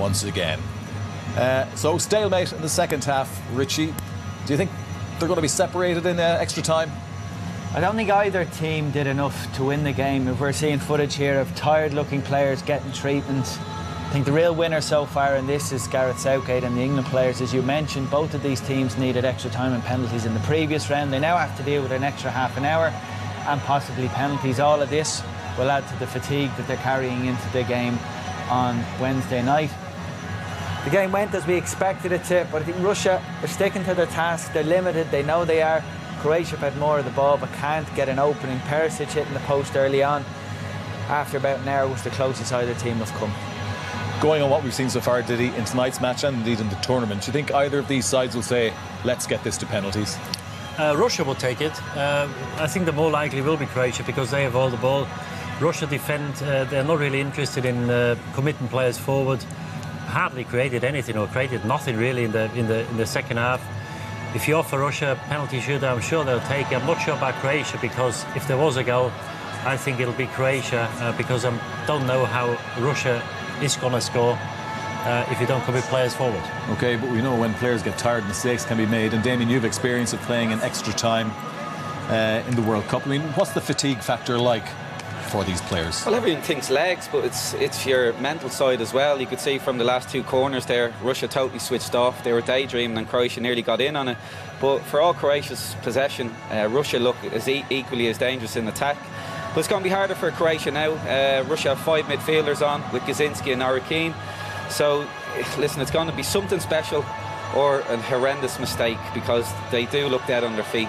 once again. Uh, so stalemate in the second half. Richie, do you think they're going to be separated in uh, extra time? I don't think either team did enough to win the game. If we're seeing footage here of tired-looking players getting treatment, I think the real winner so far in this is Gareth Southgate and the England players. As you mentioned, both of these teams needed extra time and penalties in the previous round. They now have to deal with an extra half an hour and possibly penalties. All of this will add to the fatigue that they're carrying into the game on Wednesday night. The game went as we expected it to, but I think Russia are sticking to their task. They're limited. They know they are. Croatia have had more of the ball, but can't get an opening. Perisic hitting the post early on. After about an hour was the closest either team have come going on what we've seen so far, Didi, in tonight's match and indeed in the tournament, do you think either of these sides will say, let's get this to penalties? Uh, Russia will take it. Uh, I think the more likely will be Croatia because they have all the ball. Russia defend, uh, they're not really interested in uh, committing players forward. Hardly created anything or created nothing really in the, in the, in the second half. If you offer Russia a penalty shootout, I'm sure they'll take it. I'm not sure about Croatia because if there was a goal, I think it'll be Croatia uh, because I don't know how Russia is going to score uh, if you don't commit players forward. Okay, but we know when players get tired, mistakes can be made. And Damien, you've experience of playing in extra time uh, in the World Cup. I mean, what's the fatigue factor like for these players? Well, everyone thinks legs, but it's it's your mental side as well. You could see from the last two corners there, Russia totally switched off. They were daydreaming, and Croatia nearly got in on it. But for all Croatia's possession, uh, Russia look as e equally as dangerous in attack. But it's going to be harder for Croatia now. Uh, Russia have five midfielders on with Gazinski and Erokhin. So, listen, it's going to be something special or a horrendous mistake because they do look dead on their feet.